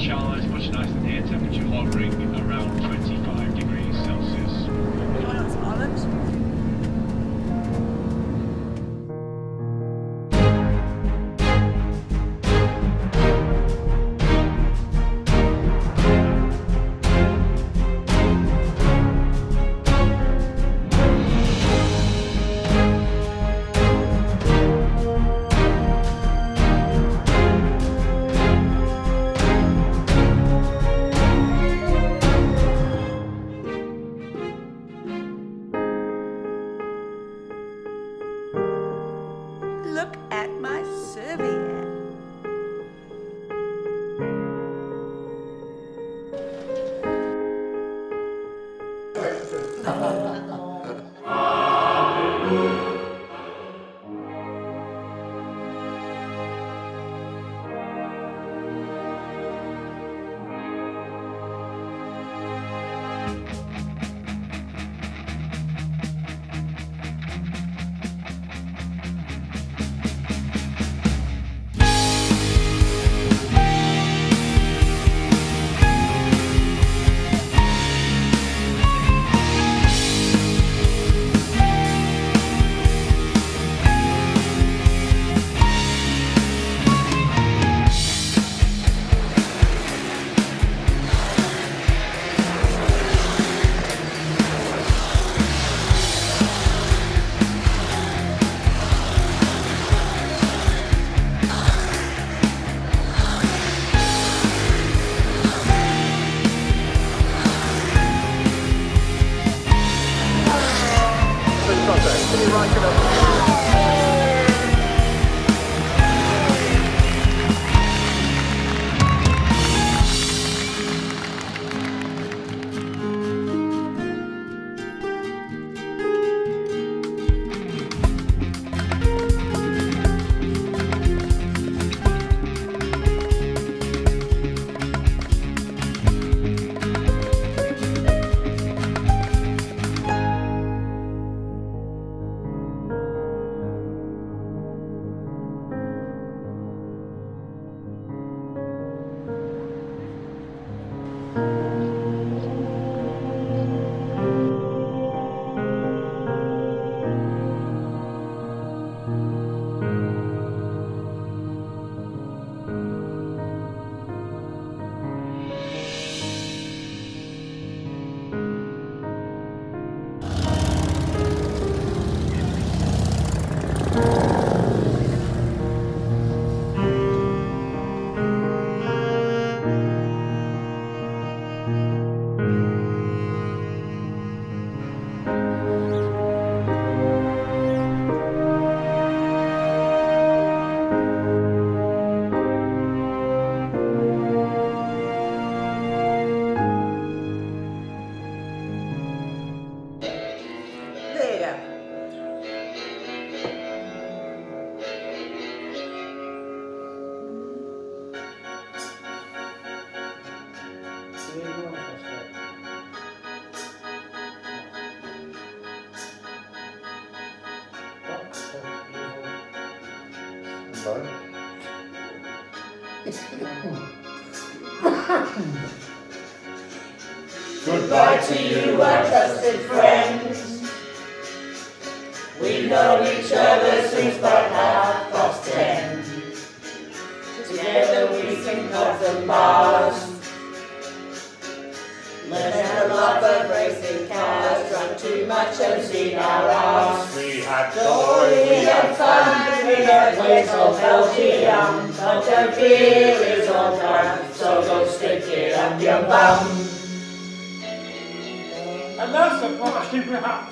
shallow, it's much nicer than here, temperature hovering around look at my service. Goodbye to you, our trusted friends. We've known each other since about half past ten. Together we sing of the mile. Learned a lot of racing cars, drunk too much and seen our arse. We had Joy, we had fun, we had ways of Belgium, but the beer is all done, so go stick it up your bum. And that's the fucking rap.